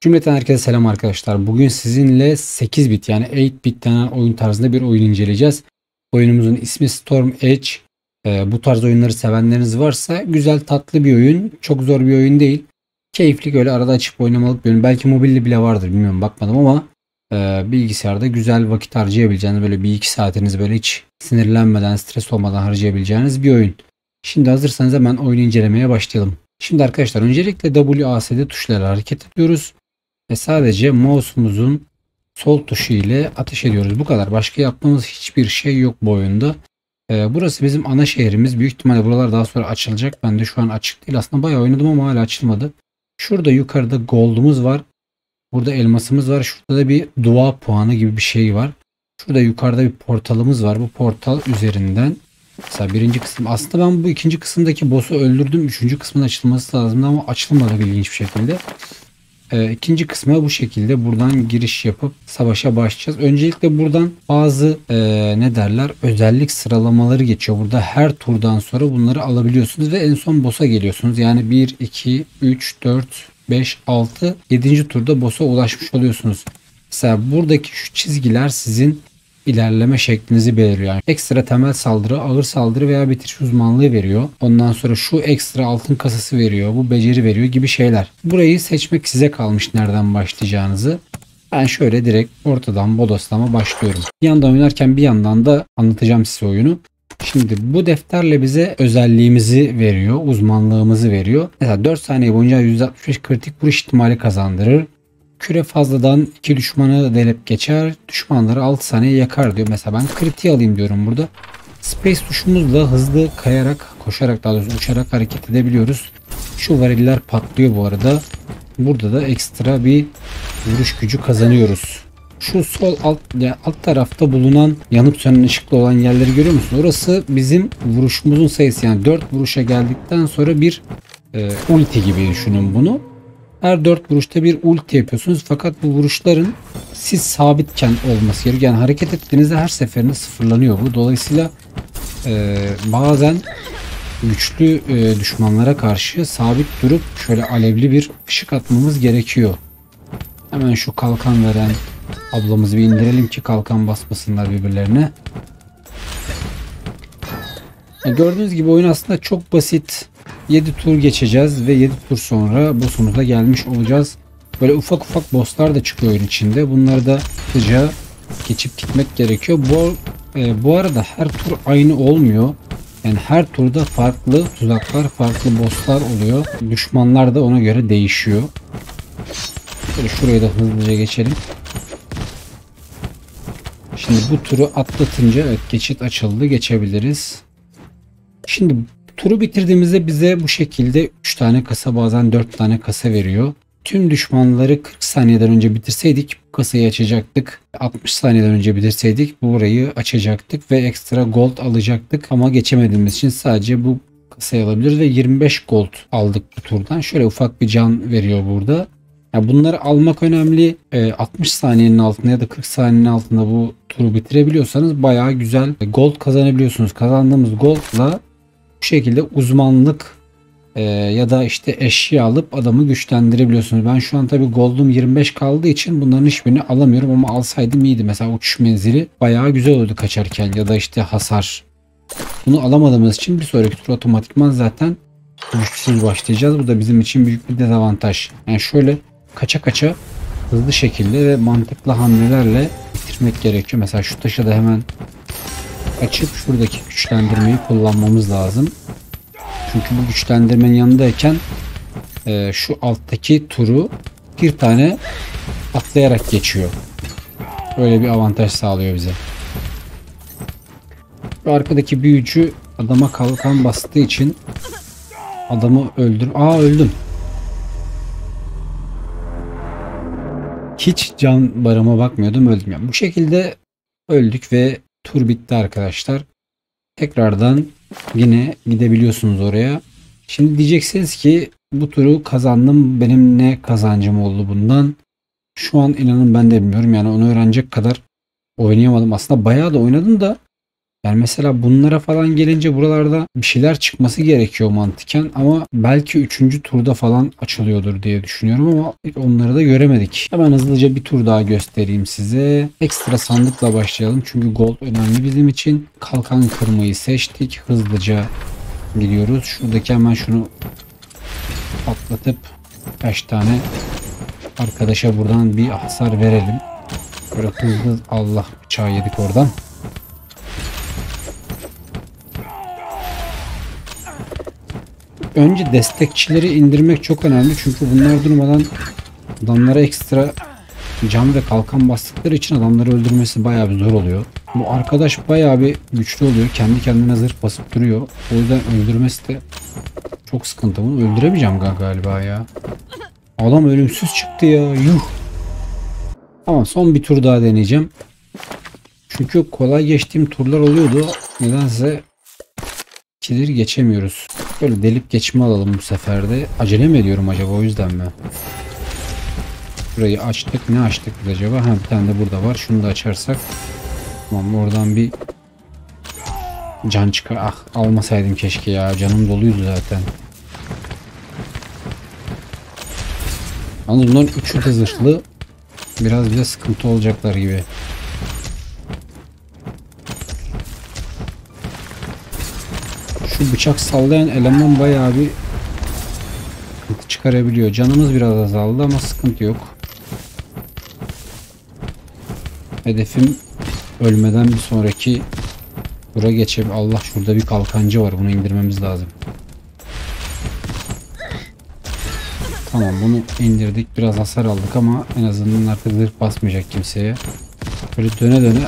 Cümleten herkese selam arkadaşlar. Bugün sizinle 8 bit yani 8 bit denen oyun tarzında bir oyun inceleyeceğiz. Oyunumuzun ismi Storm Edge. Ee, bu tarz oyunları sevenleriniz varsa güzel tatlı bir oyun. Çok zor bir oyun değil. Keyifli öyle arada açıp oynamalık bir oyun. Belki mobilde bile vardır bilmiyorum bakmadım ama e, bilgisayarda güzel vakit harcayabileceğiniz böyle bir iki saatiniz böyle hiç sinirlenmeden stres olmadan harcayabileceğiniz bir oyun. Şimdi hazırsanız hemen oyunu incelemeye başlayalım. Şimdi arkadaşlar öncelikle WASD tuşlarıyla hareket ediyoruz ve sadece mouse'umuzun sol tuşu ile ateş ediyoruz. Bu kadar. Başka yaptığımız hiçbir şey yok bu oyunda. Ee, burası bizim ana şehrimiz. Büyük ihtimalle buralar daha sonra açılacak. Ben de şu an açık değil. Aslında bayağı oynadım ama hala açılmadı. Şurada yukarıda gold'umuz var. Burada elmasımız var. Şurada da bir dua puanı gibi bir şey var. Şurada yukarıda bir portalımız var. Bu portal üzerinden mesela birinci kısım. Aslında ben bu ikinci kısımdaki boss'u öldürdüm. Üçüncü kısmın açılması lazımdı ama açılmadı ilginç bir şekilde. E, ikinci kısma bu şekilde buradan giriş yapıp savaşa başlayacağız. Öncelikle buradan bazı e, ne derler özellik sıralamaları geçiyor. Burada her turdan sonra bunları alabiliyorsunuz ve en son boss'a geliyorsunuz. Yani 1, 2, 3, 4, 5, 6, 7. turda boss'a ulaşmış oluyorsunuz. Mesela buradaki şu çizgiler sizin ilerleme şeklinizi belirliyor. Yani ekstra temel saldırı, ağır saldırı veya bitiriş uzmanlığı veriyor. Ondan sonra şu ekstra altın kasası veriyor, bu beceri veriyor gibi şeyler. Burayı seçmek size kalmış nereden başlayacağınızı. Ben şöyle direkt ortadan bodoslama başlıyorum. Bir yandan oynarken bir yandan da anlatacağım size oyunu. Şimdi bu defterle bize özelliğimizi veriyor, uzmanlığımızı veriyor. Mesela 4 saniye boyunca %65 kritik vuruş ihtimali kazandırır. Küre fazladan iki düşmanı delip geçer. Düşmanları 6 saniye yakar diyor. Mesela ben kritiği alayım diyorum burada. Space tuşumuzla hızlı kayarak, koşarak daha doğrusu uçarak hareket edebiliyoruz. Şu variller patlıyor bu arada. Burada da ekstra bir vuruş gücü kazanıyoruz. Şu sol alt, yani alt tarafta bulunan yanıp sönen ışıklı olan yerleri görüyor musun? Orası bizim vuruşumuzun sayısı. Yani 4 vuruşa geldikten sonra bir e, ulti gibi düşünün bunu. Her 4 vuruşta bir ulti yapıyorsunuz. Fakat bu vuruşların siz sabitken olması gerekiyor. Yani hareket ettiğinizde her seferinde sıfırlanıyor bu. Dolayısıyla e, bazen güçlü e, düşmanlara karşı sabit durup şöyle alevli bir ışık atmamız gerekiyor. Hemen şu kalkan veren ablamızı bir indirelim ki kalkan basmasınlar birbirlerine. Yani gördüğünüz gibi oyun aslında çok basit. 7 tur geçeceğiz ve 7 tur sonra boss'umuza gelmiş olacağız. Böyle ufak ufak bosslar da çıkıyor oyun içinde. Bunları da hızlıca geçip gitmek gerekiyor. Bu, e, bu arada her tur aynı olmuyor. Yani her turda farklı tuzaklar, farklı bosslar oluyor. Düşmanlar da ona göre değişiyor. Şöyle şuraya da hızlıca geçelim. Şimdi bu turu atlatınca evet geçit açıldı. Geçebiliriz. Şimdi Turu bitirdiğimizde bize bu şekilde 3 tane kasa bazen 4 tane kasa veriyor. Tüm düşmanları 40 saniyeden önce bitirseydik bu kasayı açacaktık. 60 saniyeden önce bitirseydik burayı açacaktık ve ekstra gold alacaktık. Ama geçemediğimiz için sadece bu kasayı alabiliriz ve 25 gold aldık bu turdan. Şöyle ufak bir can veriyor burada. Yani bunları almak önemli. E, 60 saniyenin altında ya da 40 saniyenin altında bu turu bitirebiliyorsanız bayağı güzel gold kazanabiliyorsunuz. Kazandığımız goldla bu şekilde uzmanlık e, ya da işte eşya alıp adamı güçlendirebiliyorsunuz. Ben şu an tabi gold'um 25 kaldığı için bunların hiçbirini alamıyorum ama alsaydım iyiydi. Mesela uçuş menzili bayağı güzel oldu kaçarken ya da işte hasar. Bunu alamadığımız için bir sonraki tur otomatikman zaten güçsüz başlayacağız. Bu da bizim için büyük bir dezavantaj. Yani şöyle kaça kaça hızlı şekilde ve mantıklı hamlelerle bitirmek gerekiyor. Mesela şu taşı da hemen açıp şuradaki güçlendirmeyi kullanmamız lazım. Çünkü bu güçlendirmenin yanındayken e, şu alttaki turu bir tane atlayarak geçiyor. Böyle bir avantaj sağlıyor bize. Şu arkadaki büyücü adama kalkan bastığı için adamı öldür. Aa öldüm. Hiç can barıma bakmıyordum öldüm. Yani bu şekilde öldük ve tur bitti arkadaşlar. Tekrardan yine gidebiliyorsunuz oraya. Şimdi diyeceksiniz ki bu turu kazandım. Benim ne kazancım oldu bundan? Şu an inanın ben de bilmiyorum. Yani onu öğrenecek kadar oynayamadım. Aslında bayağı da oynadım da Yani mesela bunlara falan gelince buralarda bir şeyler çıkması gerekiyor mantıken ama belki 3. turda falan açılıyordur diye düşünüyorum ama onları da göremedik. Hemen hızlıca bir tur daha göstereyim size. Ekstra sandıkla başlayalım çünkü gold önemli bizim için. Kalkan kırmayı seçtik. Hızlıca gidiyoruz. Şuradaki hemen şunu atlatıp kaç tane arkadaşa buradan bir hasar verelim. Böyle hızlı Allah bıçağı yedik oradan. Önce destekçileri indirmek çok önemli çünkü bunlar durmadan adamlara ekstra cam ve kalkan bastıkları için adamları öldürmesi bayağı bir zor oluyor. Bu arkadaş bayağı bir güçlü oluyor. Kendi kendine zırh basıp duruyor. O yüzden öldürmesi de çok sıkıntı. Bunu öldüremeyeceğim galiba ya. Adam ölümsüz çıktı ya. Yuh. Ama son bir tur daha deneyeceğim. Çünkü kolay geçtiğim turlar oluyordu. Nedense ikileri geçemiyoruz. Böyle delip geçme alalım bu sefer de. Acele mi ediyorum acaba o yüzden mi? Burayı açtık. Ne açtık biz acaba? Ha bir tane de burada var. Şunu da açarsak. Tamam oradan bir can çıkar. Ah almasaydım keşke ya. Canım doluydu zaten. Yalnız bunların üçü de zırhlı. Biraz bize sıkıntı olacaklar gibi. Şu bıçak sallayan eleman bayağı bir çıkarabiliyor. Canımız biraz azaldı ama sıkıntı yok. Hedefim ölmeden bir sonraki tura geçelim. Allah şurada bir kalkancı var. Bunu indirmemiz lazım. Tamam bunu indirdik. Biraz hasar aldık ama en azından artık zırh basmayacak kimseye. Böyle döne döne.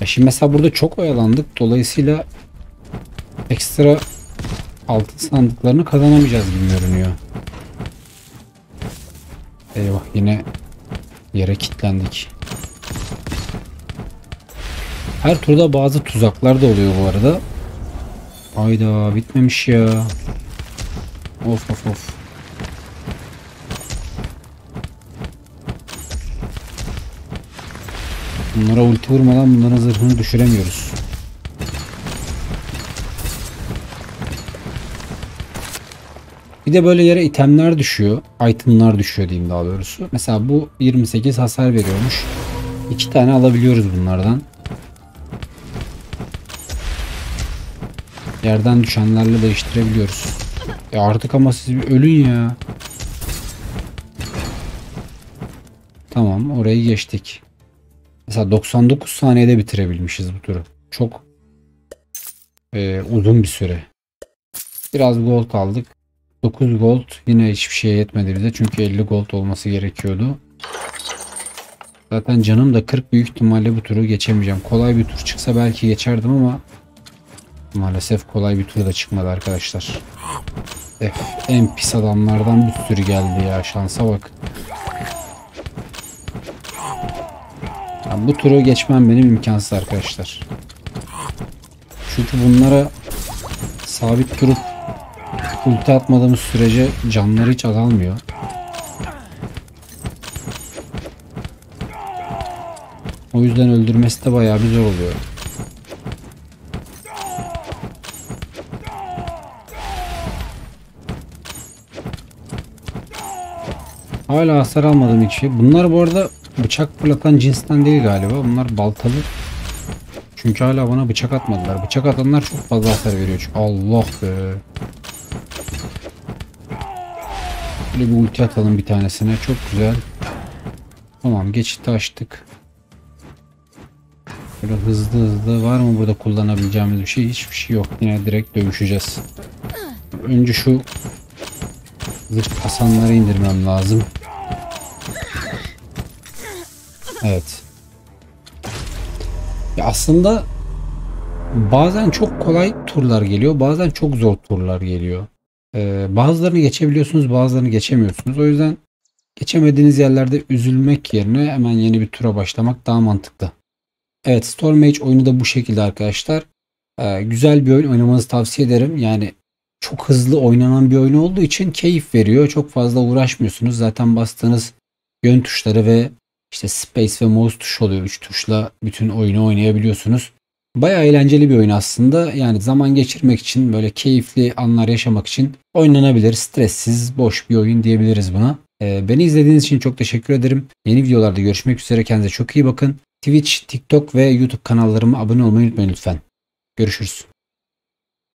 Ya şimdi mesela burada çok oyalandık. Dolayısıyla ekstra altın sandıklarını kazanamayacağız gibi görünüyor. Eyvah yine yere kilitlendik. Her turda bazı tuzaklar da oluyor bu arada. Hayda bitmemiş ya. Of of of. Bunlara ulti vurmadan bunların zırhını düşüremiyoruz. Bir de böyle yere itemler düşüyor. Itemlar düşüyor diyeyim daha doğrusu. Mesela bu 28 hasar veriyormuş. İki tane alabiliyoruz bunlardan. Yerden düşenlerle değiştirebiliyoruz. Ya artık ama siz bir ölün ya. Tamam orayı geçtik. Mesela 99 saniyede bitirebilmişiz bu turu. Çok e, uzun bir süre. Biraz gold aldık. 9 gold yine hiçbir şeye yetmedi bize. Çünkü 50 gold olması gerekiyordu. Zaten canım da 40 büyük ihtimalle bu turu geçemeyeceğim. Kolay bir tur çıksa belki geçerdim ama maalesef kolay bir tur da çıkmadı arkadaşlar. Eh, en pis adamlardan bir sürü geldi ya şansa bak. Yani bu turu geçmem benim imkansız arkadaşlar. Çünkü bunlara sabit durup ulti atmadığımız sürece canları hiç azalmıyor. O yüzden öldürmesi de bayağı bir zor oluyor. Hala hasar almadım hiç şey. Bunlar bu arada bıçak fırlatan cinsten değil galiba. Bunlar baltalı. Çünkü hala bana bıçak atmadılar. Bıçak atanlar çok fazla hasar veriyor. Allah be. Böyle bir ulti atalım bir tanesine. Çok güzel. Tamam geçiti açtık. Böyle hızlı hızlı var mı burada kullanabileceğimiz bir şey? Hiçbir şey yok. Yine direkt dövüşeceğiz. Önce şu zırh kasanları indirmem lazım. Evet. Ya aslında bazen çok kolay turlar geliyor. Bazen çok zor turlar geliyor. Ee, bazılarını geçebiliyorsunuz bazılarını geçemiyorsunuz. O yüzden geçemediğiniz yerlerde üzülmek yerine hemen yeni bir tura başlamak daha mantıklı. Evet Storm Age oyunu da bu şekilde arkadaşlar. Ee, güzel bir oyun oynamanızı tavsiye ederim. Yani çok hızlı oynanan bir oyun olduğu için keyif veriyor. Çok fazla uğraşmıyorsunuz. Zaten bastığınız yön tuşları ve işte space ve mouse tuşu oluyor. Üç tuşla bütün oyunu oynayabiliyorsunuz. Bayağı eğlenceli bir oyun aslında. Yani zaman geçirmek için böyle keyifli anlar yaşamak için oynanabilir. Stressiz, boş bir oyun diyebiliriz buna. Ee, beni izlediğiniz için çok teşekkür ederim. Yeni videolarda görüşmek üzere. Kendinize çok iyi bakın. Twitch, TikTok ve YouTube kanallarıma abone olmayı unutmayın lütfen. Görüşürüz.